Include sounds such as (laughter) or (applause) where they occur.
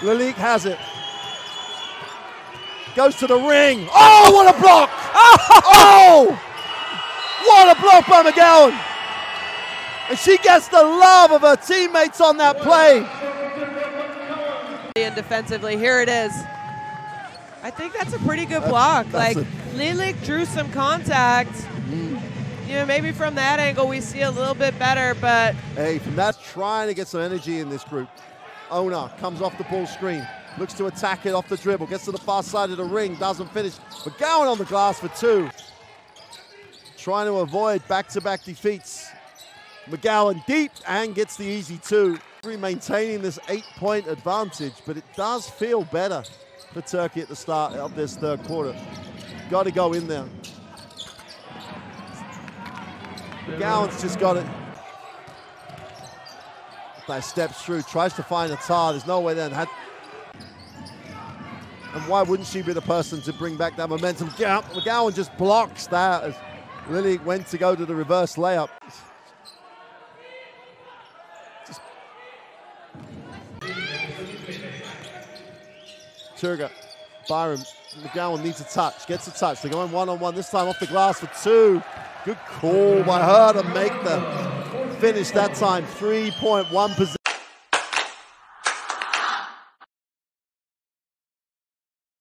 Lalique has it. Goes to the ring. Oh, what a block! (laughs) oh! What a block by McCowan! And she gets the love of her teammates on that play. And defensively, here it is. I think that's a pretty good block. that's like a- Lelik drew some contact. You know, maybe from that angle we see a little bit better, but Hey, from that, trying to get some energy in this group. Ona comes off the ball screen, looks to attack it off the dribble, gets to the far side of the ring, doesn't finish. But McCowan on the glass for two. Trying to avoid back-to-back defeats. McCowan deep and gets the easy two. Maintaining this eight-point advantage, but it does feel better for Turkey at the start of this third quarter. Got to go in there. McCowan's just got it. That steps through, tries to find a tar. There's no way then. Had and why wouldn't she be the person to bring back that momentum? McCowan just blocks that as Lily went to go to the reverse layup. Just- Turga, Byron, McCowan needs a touch, gets a touch. They're going one on one, this time off the glass for two. Good call by her to make the finish that time. 3.1 possession.